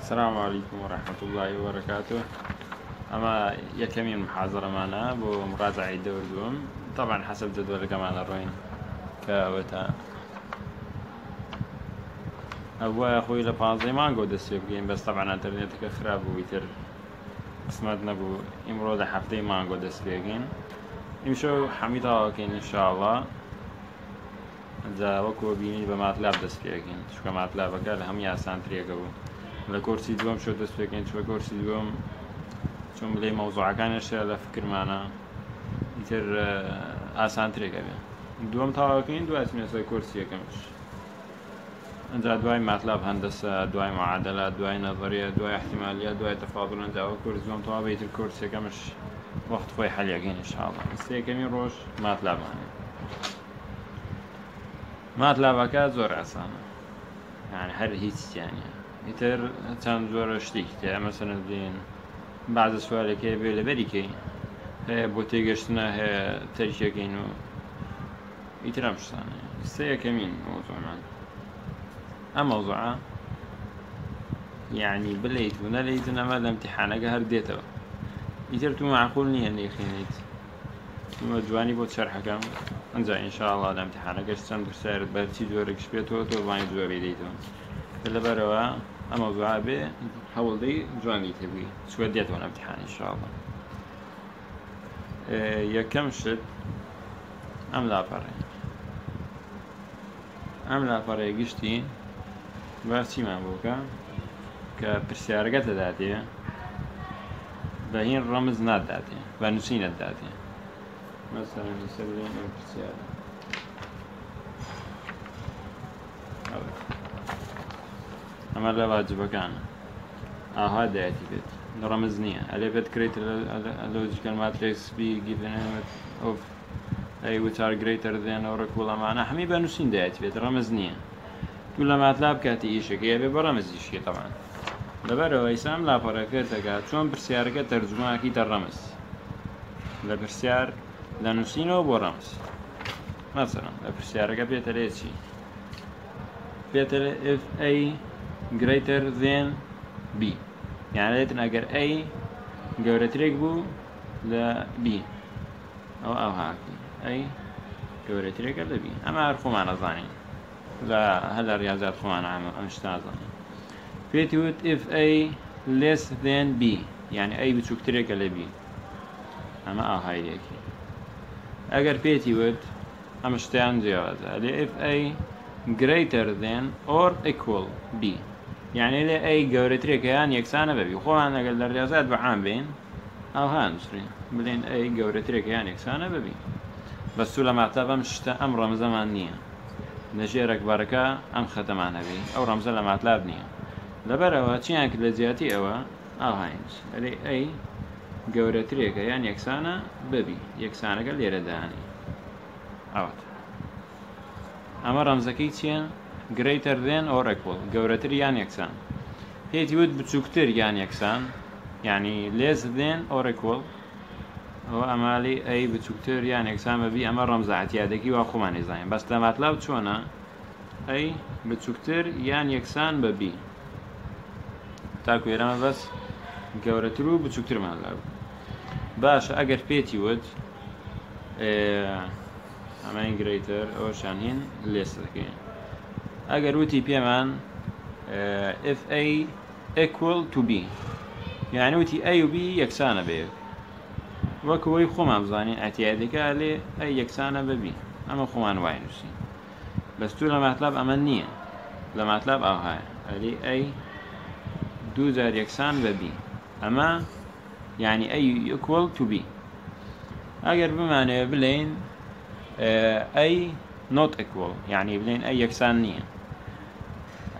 السلام عليكم ورحمة الله وبركاته أما كمين محاضرة مانا بو مرازع الدور دوم طبعا حسب جدول كمان الروين كاوتا أبو يا أخوي لبانزي ما نقول دستي بقين بس طبعا انترنت خراب ويتر قسمتنا بو امرود حفتي ما نقول دستي بقين امشو حميدة وكين إن شاء الله جا وكو بيني بمطلب دستي بقين شكو ماتلاب أكال هم يا سانتريا لە کورسی دوم شۆ دەست پێکەین چوە کورسی دوم چۆن بڵێ مەوزوعەکانشە لە فکرمانە ئیتر ئاسانترێکە بێ دوم تاواکەین دواتمێسە کورسی یەکەمش ئەجا دوای ماتلاب هەندەسە دوای معادلە دوای نەظریە دوای احتیممالیە دوای تەفاادڵن جاوە کورس دوم تەوا بەیتر کورسەکەمش وەخت خۆی حەلیەکەین شاڵە سێەکەمی ڕۆژ ماتلابانێ ماتلابەکە زۆر ئاسانە هەر هیچ سییانە ئیتر چەند زۆرە شتێک تێ مەسەن دێن بعضە سوارەکەی بێ لە بەریکەین هەیە بۆ تێگەشتنە هەیە تەرکەکەین و ئیترام شتانە سێ موضوع مۆزۆمان اما موضوع یعنی بلیت و نەلیتن ئەمە لە امتحانەکە هەر دێتەوە ئیتر تو معقول نییە نێخێنیت جوانی بۆ چرحەکەم ئەنج ئینشاءڵ لە امتحانەکەش چەند پرسیارت بەرچی جۆرەش پێێتەوە تو وانی جۆری دیتەوە لەبەرەوە ئەمە گوابێ هەوڵدەی جوانی تێبووی چوە دێتەوە ئەمتحانی شڵە یەکەم شت ئەم لاپەڕێ ئەم لاپەڕێ گشتی با چیمان بووکە کە پرسیارەکە دەداتێ بە هین ڕەمز ناداتێ بە نووسینەداتێ مەسەر پرسیارە ئەمە لە واجبەکانە ئاها دایەتی بێت ڕەمز نییە ئەلێ بێت کرێت لۆجیکەل ماتریکسبی گیرێت ئەو ئەی وچار گرێتەر دێن ئەوڕە کوڵەمانە هەمی بە نووسین دایت بێت ڕەمز نییە تو لە ماتلاب کاتی ئیشەکەی بێ بە ڕەمەزیشکی تەوان لەبەرەوە ئیسام لاپەڕەکە دەگات چۆن پرسیارەکە تەرجماکی دەڕەمز لە پرسیار لە نووسینەوە بۆ ڕەمز مەسەرم لە پرسیارەکە پێتەلێ چی پێتەلێ ئەی greater than b يعني لكن اگر a گەورەترێک بو لە B او ئەو هاکی ئەی گەورەترێکە لە B اما ئەمە هەر خۆمان ئەزانین لە هەلە ریاضات خۆمان ئەم شتازانین پێتی وت if A less than B يعني a ئەی تريك لە B اما ئەمە ئاهایەکی ئەگەر پێتی وت ئەم عن جیاوازە if A greater than or equal B یعنی لێ ئەی گەورەترێکیان یەکسانە بەبی خۆیان ئەگەر لە ڕێزات بەعام بین ئەو هانوسرین بڵێن ئەی گەورەترێکیان یەکسانە ببی بە سو لە ماتە بەم شتە ئەم ڕەمزەمان نییە نەژێرەک بەرەکە ئەم خەتەمان هەبی ئەو ڕەمزە لە ماتلاب نییە لەبەرەوە چیان کرد لە زیاتی ئەوە ئاهاینس ئەلێ ئەی گەورەترێکە یان یەکسانە ببی یەکسانەکە لێرەدانی ئەوت ئەمە ڕەمزەکەی چییە؟ گرەیتەر دێن ئۆرەکۆڵ گەورەتر یان یەکسان هێتی وت بچووکتر یان یەکسان ینی لێز دێن ئۆرەکۆڵ ئەو ئەمالی ئەی بچووکتر یان یەکسان بەبی ئەمە ڕەمزعاتیادەکی وا خۆمان نێزانین بەس لەماتلاو چۆنە ئەی بچووکتر یان یەکسان بەبی تاکوێرەمە بەس گەورەتر و بچووکترمان لەبوو باشە ئەگەر پێتی وت ئەمە گرێتەر ئەوە شانین لێس دەکەین ئەگەر وتی اف FA equal to B یعنی يعني وتی A و B یەکسانە بێ وەکەوەی خۆمان بزانین ئەتیادەکە لێ ئەی یەکسانە بەبی ئەمە خۆمان وای نووسی بەستور لە ماتلاب ئەمە نییە لە ماتلاب ئاهایە دو زار دوزار یەکسان بەبی اما یعنی ئەی یکوەڵ تو بی ئەگەر بمانێ بلین ئەی نوت ئەکوڵ یعنی بلین ئەی یەکسان نییە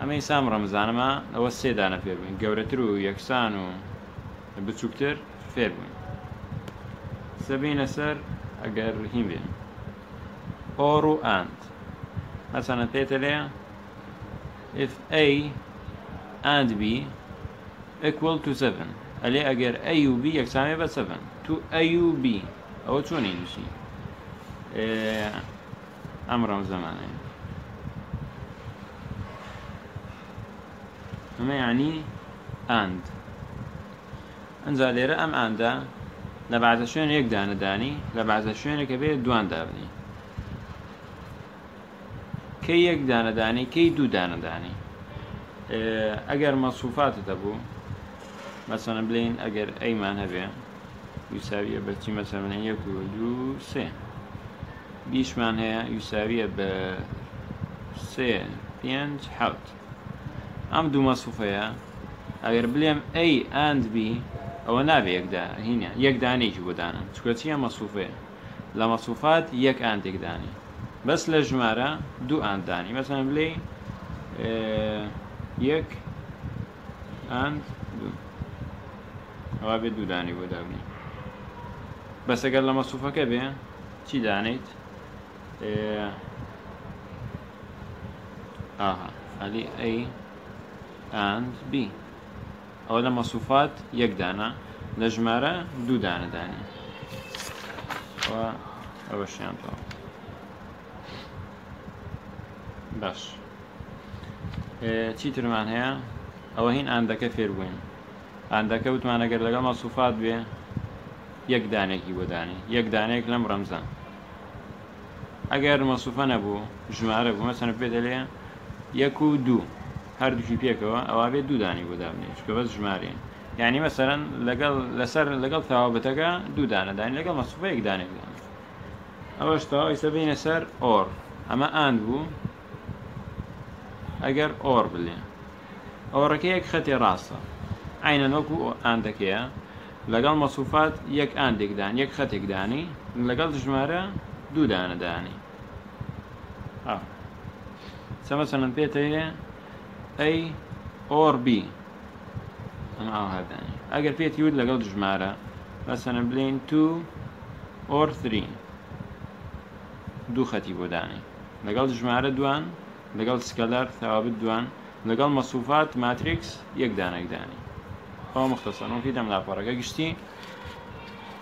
ئەمەی سام ڕەمزانەمە ئەوە سێدانە فێر بووین گەورەتر و یەکسان و بچووکتر فێر بووین سەبینە سەر ئەگەر هیم بێن ئۆڕ و ئاند مثلا تيتلي if a and b equal to 7 ألي اگر a و b يكسامي ب 7 to a و b أو توني نشي أمرهم زمانين ئەمە یعنی ئاند ئەجا لێرە ئەم ئاندا لە بازە شوێن یەک دانەدانی لە بازە شوێنێکە بێت دوان دابنی کەی یەک دانەدانی کەی دوو دانەدانی ئەگەر مەسوفاتتە بوو مەسەنە بڵین ئەگەر ئەیمان هەبێ یوساویە بەچی مەسەمنە یەک و دوو سێ بیشمان هەیە یوساویە بە سێ پێنج حوت ئەم دوو مەسوفەیە ئەگەر بلێم ئەی ئەندبی ئەوە نابێ یەکدا هینە یەکدانێکی بۆدانن چکۆچیە مەسوفەیە لە مەسوفات یەک ئاندێکدانی بەس لە ژمارە دوو ئاندانی مەسەن بلێ یەک ئاند ئەوە بێت دوودانی بۆ دابنی بەس ئەگەر لە مەسوفەکە بێ چی دانیت ئاها علی ئەی and B ئەو لە مەسوفات یەکدانە لە ژمارە دوودانەدانی ئەوەشیان تۆ باش چیترمان هەیە ئەوە هین ئاندەکە فێربووین ئاندەکە وتمانەگەر لەگەڵ مەسوفات بێ یەک دانێکی بۆدانی یەک دانێک لەم ڕەمزان ئەگەر مەسوفە نەبوو ژمارە بوو مەسەن پێ دەلێ یەک و دوو هەردووکی پێکەوە ئەوە بێت دوودانی بۆدابنێ چکە بەس ژمارێن یعنی مەسەرەن لەگەڵ لەسەر لەگەڵ تاوابەتەکە دوودانەدان لەگەڵ مەسوفەیەک دانێکدان ئەوەش تاوایسە بینە سەر ئۆر ئەمە ئاند بوو ئەگەر ئۆر بلێ ئەوڕەکە یەک خەتی ڕاستە عینە نۆکو ئاندەکەیە لەگەڵ مەسوفات یەک ئاندێکدان یەک خەتێکدانی لەگەڵ ژمارە دوودانەدانی سەمەسەنم پێتەیە ئەی ئۆربی ئەم ئاو هەدانی ئەگەر پێت یود لەگەڵ ژمارە بەسەنە بلین تو ئۆرتری دوو خەتی بۆدانی لەگەڵ ژمارە دوان لەگەڵ سکەلەر تەوابت دوان لەگەڵ مەسوفات ماتریکس یەک دانێکدانی ئەو مختەسەەوە پێ دەم لاپەڕەکە گشتی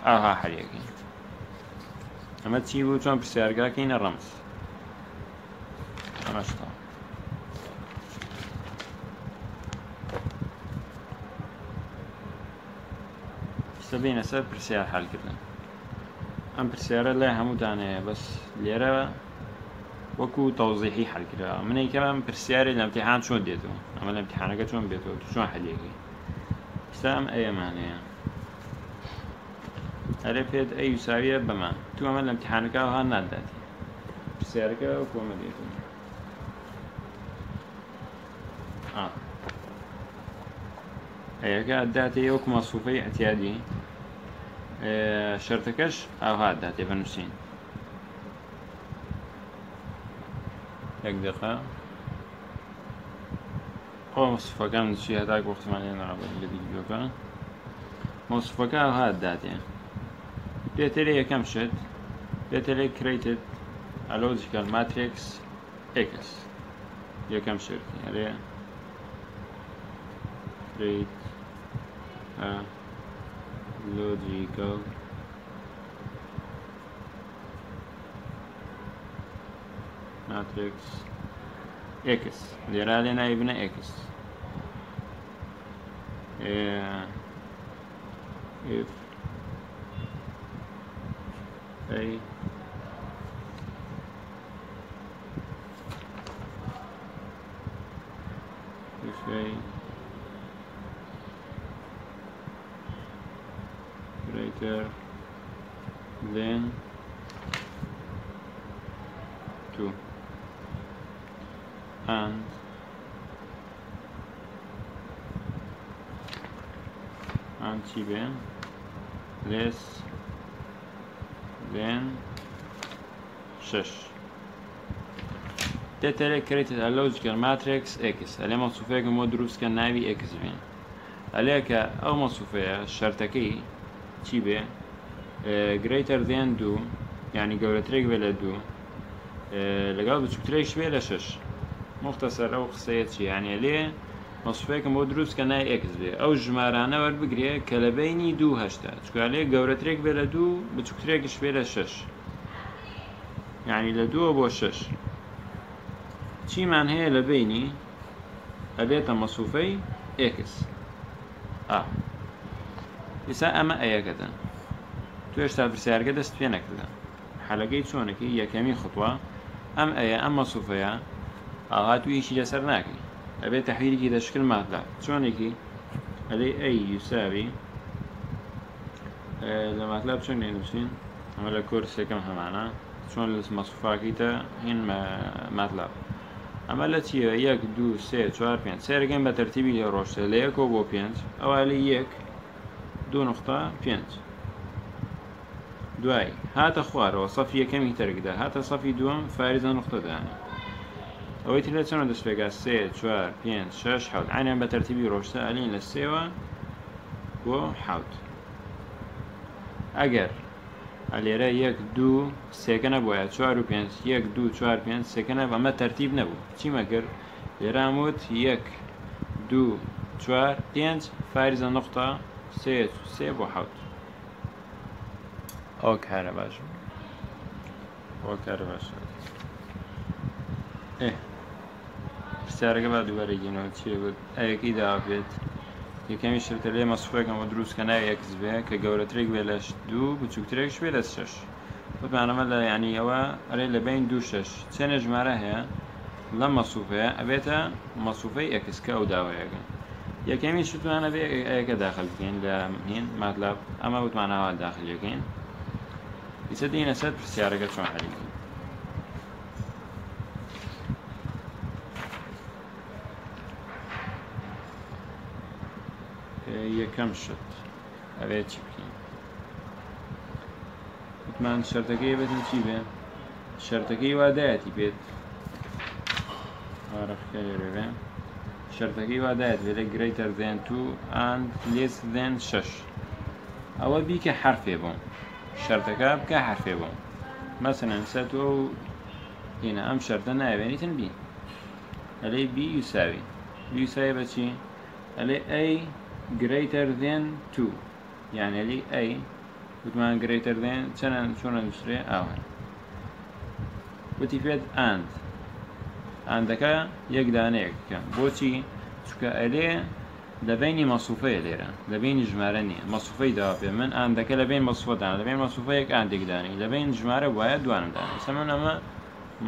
ئاها هەریەکەی ئەمە چی بوو چۆن پرسیارگاکەینە ڕەمز ئەمەشتا بینە سەر پرسیار حالکردن ئەم پرسیارە لای هەمووتانەیە بەس لێرە وەکو تەوزیحی حلکرا منەی کەم پرسیاری لە امتحان چۆن دێتەوە ئەمە لە امتحانەکە چۆن بێتەوە چۆن حلێکی ئستام ئەیەمانەیە ئەرێ پێت اي وساویە بما تو ئەمە برسيار امتحانەکە هاان ناداتی ديتو اه ايه ئەیەکە داتێ وەک مصوفي اعتيادي شرطكش او ئاهاتدا تێ بنووسین یەک دقا مۆسفەکان چی هەتا گفتمانی نابێت لە دیگەکە مۆسفەکە هاات داتێ پێتەرێ یەکەم شت پێتەلێ کریتت ئەلۆزیکەل ماتریکس ئکس یەکەم شت هەرێ کریت اه. logical matrix X değerlerine evine X yeah. if A then 2 and and even less than 6 Tetere created a logical matrix X على موصوفها كما دروس كان ناوي X فين عليك أو موصوفها الشرطكي چی بێ گرەیتەر دێن دوو ینی گەورەترێک بێ لە دوو لەگەڵ بچکترێک شوێ لە شش مختەسەر ئەو قسەیە چی یانە لێ مەسفێکم بۆ دروست کە نای ئەکس بێ ئەو ژمارانە وەربگرێ کە لە بینی دوو هەشتا چکالێ گەورەترێک بێ لە دوو بچکترێکی شوێ لە شش یعنی لە دووە بۆ شش چیمان هەیە لە بینی ئەبێتە مەسوفەی ئکس ئا ئێستا ئەمە ئەیەکەدەن توێشتا پرسیارگە دەستپێ نەکردن حەلەکەی چۆنەکەی یەکەمی خوا ئەم ئەیە ئەم مەسوفەیە ئاغا تویشی لەسەر ناکەی ئەبێت تەحیرێکی دەشکن مادا چۆنێکی ئەلەی ئەی یوساوی لە ماتلاب چۆن نووسین ئەمە لە کورسێکم هەمانە چۆن لەس مەسوفاکەیتە هین ماتلاب ئەمە لە چیە یەک دو سێ چوار پێنج سێرگەم بە تەرتیبی لە ڕۆشتە لە یەکەوە بۆ پێنج ئەوە لە یەک دو نقطة دواي دوای هاتە خوارەوە كم يترك ده هاتە صفية دووەم فارزة نقطة ئەوەی تر لە چەند دس پێگا سي تشوار بينت شاش حوت عیان بە تەرتیبی ڕۆشتە ئەلین لە سێوە حوت ئەگەر ئەلێرە یەک دوو سێکە نەبووە چوار و پێ یەک دوو چوار پێ سێکەە بەمە ترتيب نبو چی مكر لێراموت يك دو تشوار بينت فارزة نقطة سێ سێ بۆ حوت ئەو کارە باشم بۆ کار باشە پرسیارەکە بە دووەرەگینەوە چیە ئەیەکی دابێت یەکەمی شتە لێ مەسفەکەم بە دروستکە نای یەکس بێ کە گەورەترێک بێ لەش دوو بچووکترێک شوێ لە شش بمانەمە لە ینی ئەوە ئەرێ لە بین دوو شش چێنە ژمارە هەیە لە مەسوفەیە ئەبێتە مەسوفەی ئەکسکە ئەو داوایەکە یەکەمیش شتمانە بێ ئەیەکە داخل بکەین مطلب اما بود من وتمانەوە داخل یەکەین دیسە دینە سەر پرسیارەکە چۆن حەلیکە اه، یەکەم شد ئەوێ چی بکەین وتمان شەرتەکەی بێتن چی بێ شەرتەکەی وادایەتی بێت ئارەخەکە لێرێ بێن شەرتەکەی وادایەت وێرە گرێتەر دێن تو ئان لێس دێن شەش ئەوە بیکە حرفێ بوون شەرتەکە بکە حرفێ بوون مەسەنەنسە تۆ و هینە نه شەرتە ناوێنیتن بی الی بی یوساوی یوسای بەچی ئەلێ ئەی گرێتەر دێن تو یانەلی ئەی وتمان greater than چنان چۆنە نووسێ ئاوان و پێت and ئەندەکە یەکدانەیەک بکە بۆچی چکە ئەلێ لەبینی مەسوفەیە لێرە لەبینی ژمارە نیە مەسوفەی دا پێ من ئەندەکە لەبین مەسوفدان لەبین مەسوفەیەک ئاندێکدانی لەبین ژمارە وایە دوانمدانی سەمن ئەمە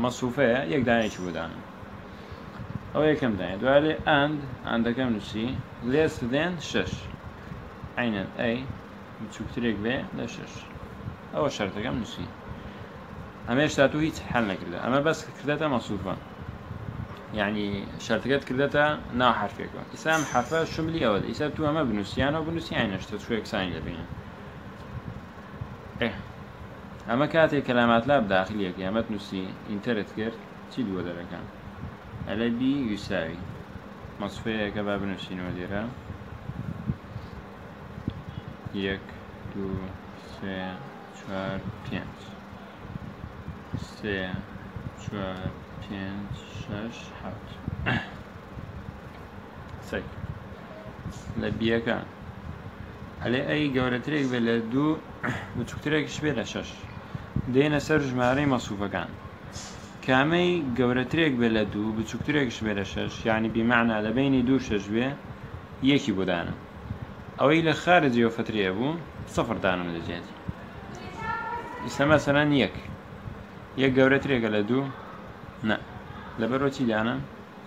مەسوفەیە یەکدانێکی بودانم ئەو یەکەم دانی دوالێ ئەند ئەندەکەم نووسی لێ سدێن شش عینەن ئەی بچووکترێک بێ لە شش ئەوە شەرەکەم نووسی ئەمێ شتا تو هیچ حل نەکردە ئەمە بەس کردێتە مەسوفە يعني شرطيات شارتەکەت کردێتە ناو حرفێکەوە ئیسلام حرفە شملی ئەوە ئیسا تو بنوسيان بنوسيان أو ئەمە بنووسیانەوە بنووسیانەشتە شوێکسانی دەبینێن اه. ئەمە کاتێک کەلامات لاب داخلیەک ئەمەت نووسی كير تي دو دووە كان ئەلە بي يساوي مەسفەیەەکە كبا بنووسینەوە دێرە يك دو سه چهار پنج سه چهار پێنج شش حوت سێک لە بیەکە ئەلێ ئەی گەورەترێک بێ لە دوو بچووکترێکیش بێ لە شش دێنە سەر ژمارەی مەسووفەکان کامەی گەورەترێک بێ لە دوو بچووکترێکش بێ لە شش ینی بیمانە لە بینی دوو شش بێ یەکی بۆدانە ئەوەی لە خارجیەوە فترە بوو سەفردانم دەجێت ئیسلام مەسەران یەک یەک گەورەترێکە لە دوو نه لەبەرۆ چی دانا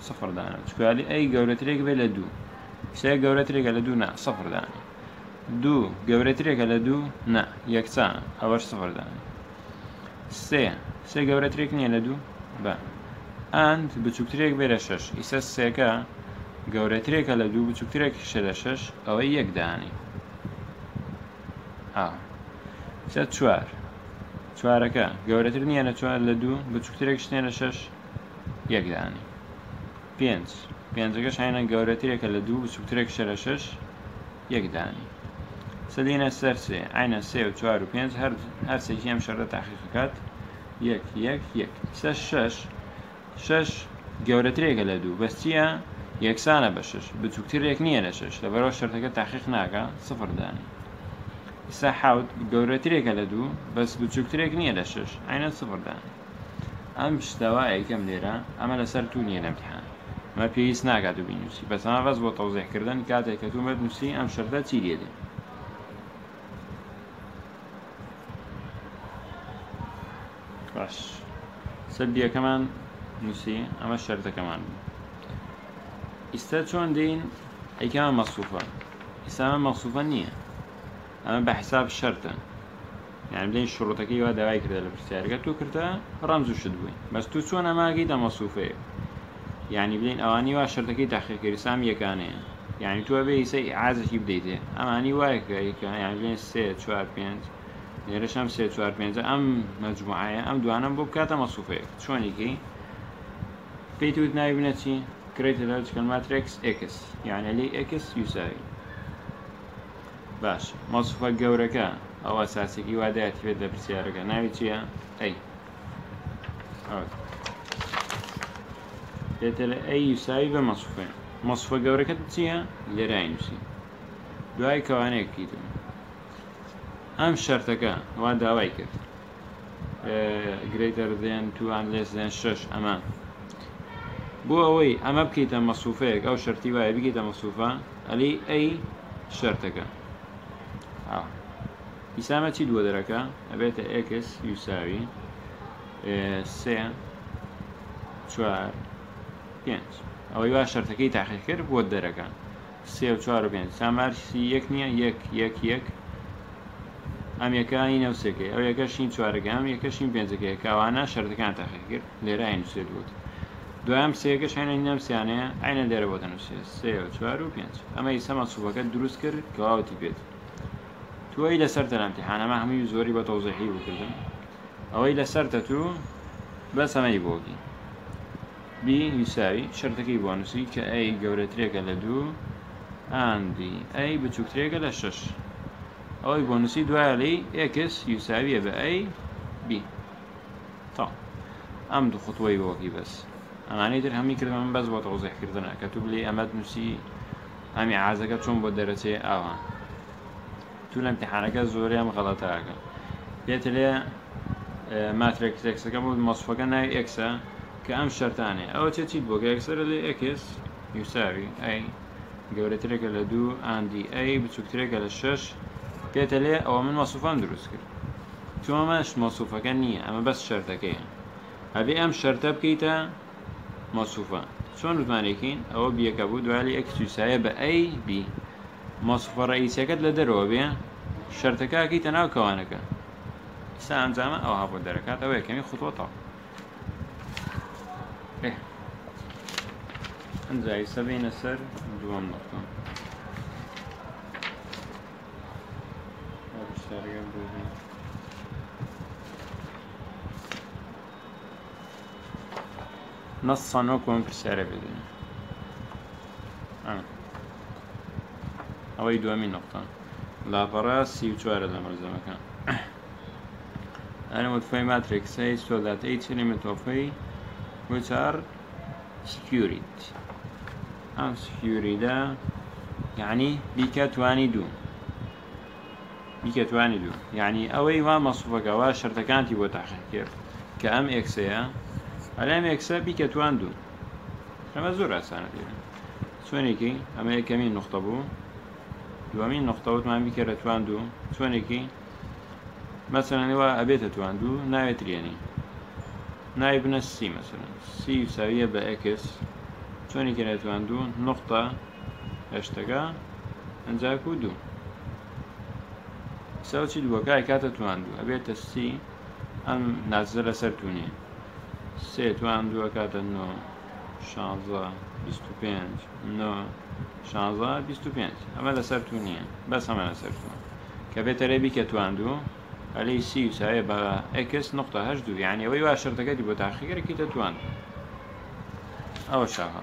سفر دانا چکوالی ئەی گەورەترێک بێ لە دوو شتێک گەورەترێکە لە دوو نا سفر دانا دوو گەورەترێکە لە دوو نه یەکچانە ئەوەش سفر دانا سێ سێ گەورەترێک نییە لە دوو بە ئەند بچووکترێک بێرە شەش ئیسە سێکە گەورەترێکە لە دوو بچووکترێک شەدە شەش ئەوەی یەکدانی ئا چوار چوارەکە گەورەتر نییە لە چوار لە دوو بچووکترێک شتێنە شەش یەکدانی پێنج پێنجەکە شایەنە گەورەترێکە لە دوو بچووکترێک شەرە شەش یەکدانی سەدینە سەر سێ ئاینە سێ و چوار و پێنج هەر هەرسێکی ئەم شەردە تاقیقەکات یەک یەک یەک سە شەش شەش گەورەترێکە لە دوو بەستیە یەکسانە بە شش بچووکترێک نییە لە شش لەبەرەوە شەرەکە تاقیق ناکە سفردانی ئسا حوت گەورەترێکە لە دوو بەس بچووکترێک نییە لە شش عینە سفردا ئەم شتەوە یەکەم لێرە ئەمە لەسەر تو نییە نەمتحان مە پێویست ناکات و بینوسی بەسما بەس بۆ تەوزێکردن کاتێک کە تومە نووسی ئەم شەردە چی لێ دێت باش سەردیەکەمان نووسی ئەمە شەردەکەمان ئیستا چۆن دێین ئەیکان مەسووفە ئیسامە مەخصوفە نییە ئەمە بە حساب شەرتن یان بدەین شڕۆتەکەی وا داوای کردە لە پرسیارگە تو کردە ڕەمز و شت بووین بەس تو چۆن ئەماگەی دەمەسووفەیە یعنی بڵین ئەوانی وا شەرەکەی تاخیرکردسام یەکانەیە یعنی توە بێ سەی عازێکی بدەیتێ ئەمانی وایەکەیان سێ چوار پێنج لێرەشم سێ چوار پێنج ئەم مەجموعایە ئەم دوانم بۆ بکاتە مەسوفەیە چۆنێکی پێیت ناوی بنەچی کرێت لە چکەماترێکس ئکس یانەلی ئکس یوساوی باش مۆسفە گەورەکە ئەو ئەساسێکی وادایەتی بێت لە پرسیارەکە ناوی چییە ئەی دێتە لە ئەی ساوی بە مەسوفێ مەسوفە گەورەکەت چییە لێرای نووسی دوای کەوانەیەکی دوم ئەم شەرتەکە وا داوای کرد گرێتەر دێن توان لێزدێن شش ئەمە بۆ ئەوەی ئەمە بکەیتە مەسوفەیەک ئەو شەرتی وایە بگەیتە مەسوفە ئەلی ئەی شەرتەکە ئیسامە چی دووە دەرەکە ئەبێتە ئکس یوساوی سێ چوار پێنج ئەوەی وا شەرتەکەی تاقیق کرد بۆ دەرەکە سێ و چوار و پێنج سامارسی یەک نییە یەک یەک یەک ئەم یەکانی نەوسەکەی ئەو یەکەشین چوارەکە ئەم یەکەشین پێنجەکەی کاوانە شەردەکان تاقیق کرد لێرە ئاینوسێت بوت دوام سێگەش هێنە نەمسیانەیە ئاینە دەرەوە دەنووسێت سێ و چوار و پێنج ئەمە ئیسەمە سوبەکە دروست کرد کەواوەتی بێت توی لەسەر تەلامتیحانە مە هەمووی زۆری بە تۆزیحی او ایله سرت تو بس همی بودی بی هیساوی شەرتەکەی بۆنووسی کە ئەی گەورەترێکە لە دو اندی ای بچووکترێکە لە شش بانوسی دو علی اکس یوساویە به ای بی تا دو دوو خوتوەی بس اما ئەمانەی در کردم بس با توضیح تۆزیحکردنە که تو بلی ئەمەد نوسی همی عازەکە چۆن با دەرەچێ ئاوان تو لە امتحانەکە زۆریان غەڵەتەکە پێت لێ ماترێکسەکە بود مەسفەکە نای ئەکسە کە ئەم شەرانێ ئەوە چێتی بۆ ئەکسەر لێ ئەکس یوساوی ئەی گەورەترێکە لە دوو ئاندی ئەی بچووکترێکە لە شش پێتە لێ ئەوە من مەسوفان دروست کرد چۆمەش مەسوفەکە نییە ئەمە بەس شەرەکەی هەبێ ئەم شەرتە بکەیتە مەسوفە چۆن وتمانێکین ئەوە بیەکە بوو دوای ئەکسوسایە بە ئەی بی مۆسفە ڕئیسەکەت لە دەرەوە بێ شەرتەکەکی تەناو کەوانەکە ئستا ئەنجامە ئەو هاپۆ دەرەکات ئەوە یەکەمی خوتۆتەوە ئەنجایی سەبینە سەر دووەم نقطم شارگەم بوو نصا وەکوم پرسیارە بدەین ئەوەی دوامین نقطان لاپەڕا سی و چوارە لەمەرزەمەکە أنا متفاي ماتريكس A so that each element of A which are secured أم secured يعني بك تواندون بك تواندون يعني أوي وا مصفوفك وا شرطكانتي بو تحقيق كأم إكس A ألام إكس A بك دو أما زور أسانا ديرا سوينيكي أما نقطه بود دوامین نقطه اوت دو که مثلا نوا عبیت مەسەرەوە دو تواندوو تریانی نای بنا سی مثلا سی با اکس ساویە بە ئەکس چۆنێکی نێتواندوو نقطە دو سو چی دو که اکات کاتە دو عبیت سی هم نازە سر تونی سی توان دو اکات نو شانزه 25 9 16 25 همه لسرتونیه بس همه تو که بهتره بی که تو اندو علی سی و سایه با اکس نقطه هشت دو یعنی اوی واشر دی با تحقیق که اندو او شاها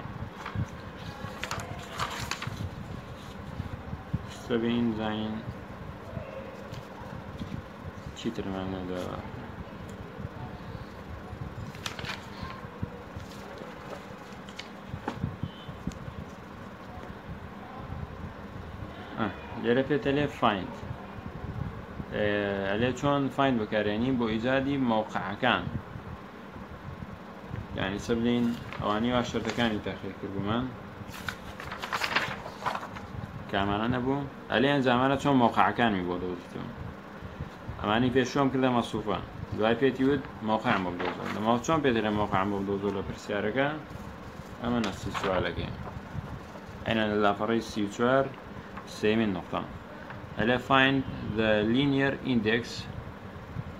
سبین زین چی ترمانه داره لێرە لێرە فایند لێ چون فایند بکره یعنی با ایجادی موقع کن یعنی سبلین ئەوانی وا شەرەکانی تاخیر کردبوومان کامانە نەبوو ئەلێ ئەنجامانە چۆن مۆقعەکانمی بۆ دەوتون ئەمانی پێشۆم کرد لە مەسوفان دوای پێتی وت موقع بۆ دۆزۆن لەماوە چۆن پێ لە مۆقعم بۆ دۆزۆ لە پرسیارەکە ئەمە نەسی سوالەکەی ئەە لە لافەڕی سی چوار same in nokta and I find the linear index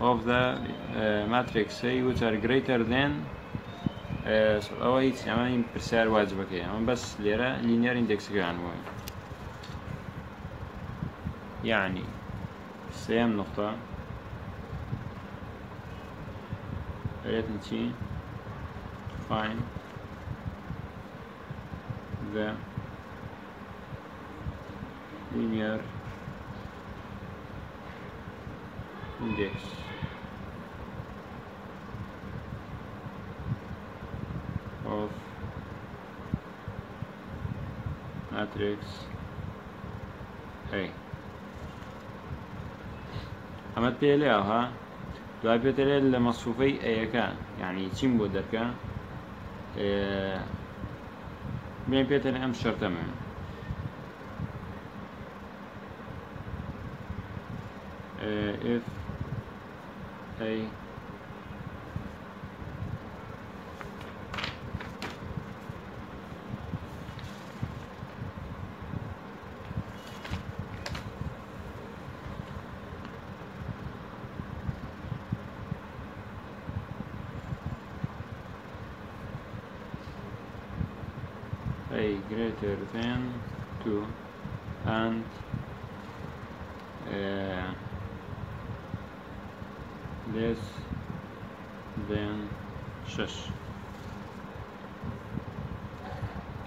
of the uh, matrix A eh, which are greater than uh, so oh, I'm going to say I'm going to say the linear index again يعني سام نقطة ريتنتي فاين ذا linear index of matrix A ئەمە پێ لێها دوای پێترێت لە مەسوفەی ئەیەکە یعنی چیم بۆ دەکە بێن پێتەن ئەم شەرتەمە uh, if a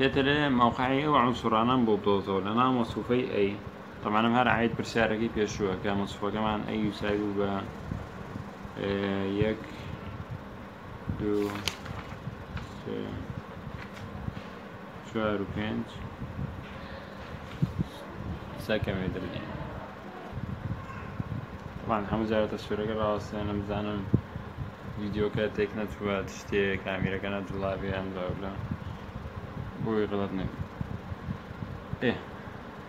تێترێ ماوقعی اي طبعا انا دۆزۆ عيد نام كيف ئەی تەمانم هەر عید پرسیارەکەی پێشووە کە مەسوفەکەمان ئەی یوساوی بە اه، یەک دوو چوار و پێنج سەکەمێ دەبنێ مان هەموو زیاتە سوورەکە ڕاستە نەمزانم ویددیوکە تێک نەچوە شتێک کامیرەکە نەجلڵاویان دەولە ايه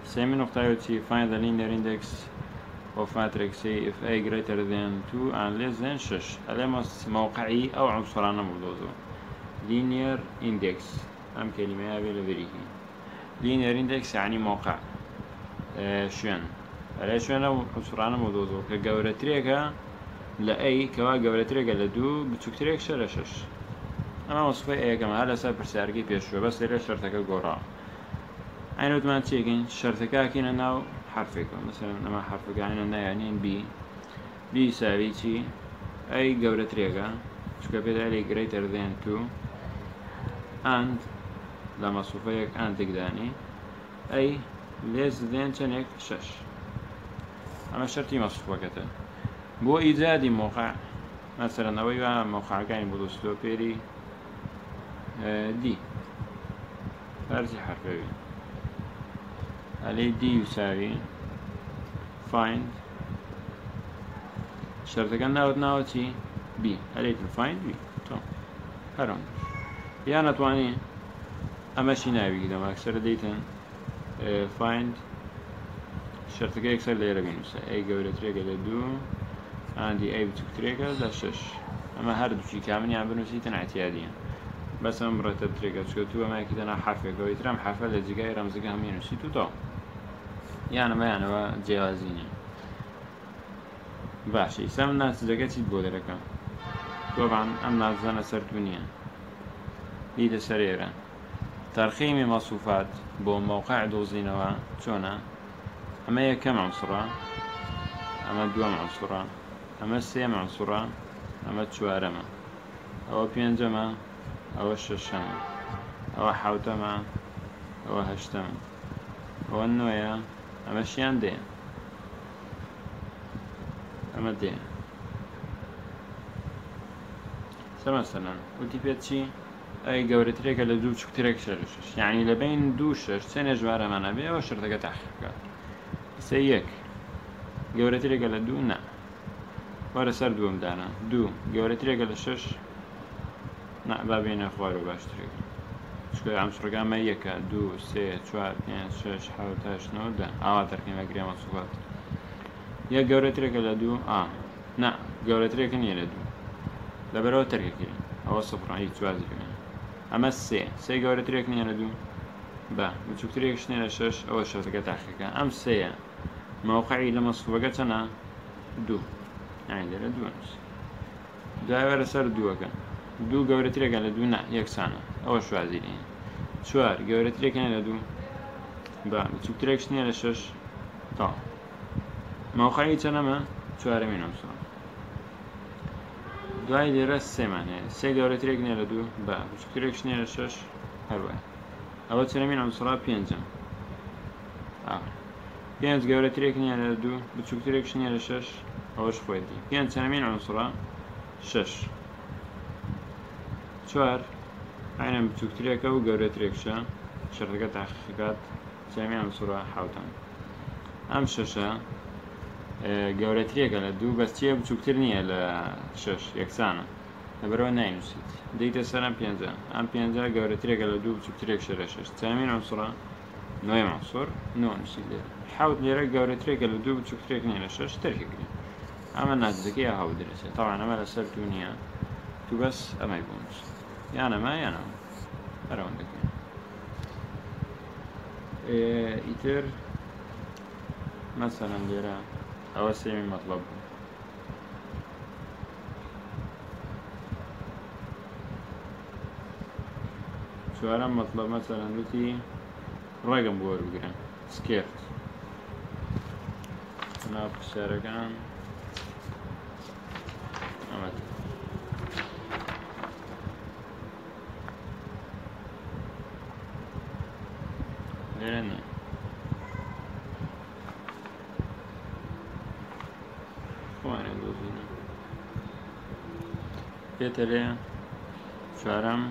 سامي نقطة Semi تي find the linear index of matrix A if A greater than 2 and less than 6 علامة موقعي أو عنصر انا مبدوزو linear index أم كلمة أبي بريكي linear index يعني موقع آه على شوان أو عنصر انا مبدوزو كجورة تريكا لأي كوا جورة تريكا لدو بتشكتريك شلشش ئەمە وسفی ئێگەمە لەسەر پرسیارگی پێشوە بەس لێرە شەرتەکە گۆڕا ئەینوتمان چێگەین شەرتەکەکینە ناو حرفێکم مثل ئەمە حرفەکانە نایانین بی بی ساویچی ئەی گەورە ترێگە چکە پێداری گرەی تەردێن تو ئەند لە مەسوفەیەک ئەندێکدانی ئەی لێز دێن چەندێک شش ئەمە شەری مەسوفەکەتە بۆ ئیجادی مۆخە مەسەرەنەوەی وە مۆخاکانی بۆ پیری آه، دي فارزي حرفي علي دي يساوي find كان ناوت ناوت ناوتي بي علي عليه find بي تو هرون يانا نتواني امشي ناوي كده ما أكسر ديتن آه، find شرطك اكثر ليرة بينوسا اي قولة تريكا لدو عندي اي بتوك تريكا دا شش اما هردو شي كامل يعني بنوسيتن اعتياديا يعني. مثلا مرتب تریگر شو تو ما کیدنا حرفه گویترم حرفه لجیگه رمزیگه همین سی تو تا یعنی ما یعنی و جیازینه باشه سم نه سجگه چیت بوده رکم تو ام نازن اثر دونیه دیده سریره ترخیم مصوفات با موقع دوزینه و چونه اما یکم عنصره اما دوام عنصره اما سیم عنصره اما چواره او پینجمه ئەوە شەشەم ئەوە حوتەمە ئەوە هەشتم ئەوە نوێە ئەمە شیان دێ ئەمە دێ سەمەسەەن وتی پێ چی؟ ئەی گەورەترێکە لە دوو چکترێک شەش یعنی لە بین دوو شش سێ نێژوارەمانە بێ ئەوە شردەکە تاخکات سێ یەک گەورەترێکە لە دوو نا وەرە سەر دووەمدانە دوو گەورەترێکە لە شش بابێنە خوار و باشترێک چکە ئەم شڕگامە یەکە دو سێ چوار پێ شش حوتاشنەوەدا ئاوا دەکەین گرێمە سوات یە گەورەترێکە لە دوو ئا نا گەورەترێکە نیە لە دوو لەبەرەوە تەرکردین ئەوە سپڕایی چوازەکەن ئەمە سێ سێ گەورەترێک نیە لە دوو بە بچووکترێک شنێ لە شش ئەوە شەکە تاخەکە ئەم سەیە مەوقعی لە مەسوبەکە چەنە دوو لە دووە دوایوە لەسەر دووەکە دوو گەورەترێکە لە دوو یەکسانە ئەوە شوازیرین چوار گەورەترێکیان لە دوو بە چوپترێک شتنیە لە شش تا ماوخانی چەنەمە چوارە مینوسان دوای لێرە سێمانێ سێ گەورەترێک نێ لە دوو بە چوپترێک شتنیە لە شش هەروە ئەوە چەرەمین ئەمسڵا پێنجم پێنج گەورەترێک نیە لە دوو بچووکترێک شنیە لە شش ئەوەش خۆیدی پێنج چەمین ئەوسڕ شش چوار ئاینم بچووکترێکە و گەورەترێکشە شەرەکە تاقیقات جامیان سوورە حوتان ئەم شەشە گەورەترێکە لە دوو بەستیە بچووکتر نییە لە شش یەکسانە لەبەرەوە نینووسیت دەیتە سەرم پێ ئەم پێ گەورەترێکە لە دوو بچووکترێک شەرە شش چامین ئەوسوڕە نوێ ماسۆر نوسی لێ حوت لێرە گەورەترێکە لە دوو بچووکترێک نیە لە شش ترکردین ئەمە نزدەکەی هاو درێتێت تاوان ئەمە لەسەر دونیە تو بەس ئەمەی بۆنووسیت یانە ما یانە هەرەوەندەکە ئیتر مەسەەن لێرە ئەوە سێمی مەطلب بوو چوارم مەطلب مەسەەنوتی ڕێگەم بۆ وەربگرن سکرت ناو پرسیارەکان پێتەرێ چوارەم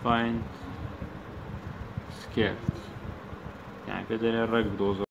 فین سکرد یان پێدەرێ ڕێک دۆزە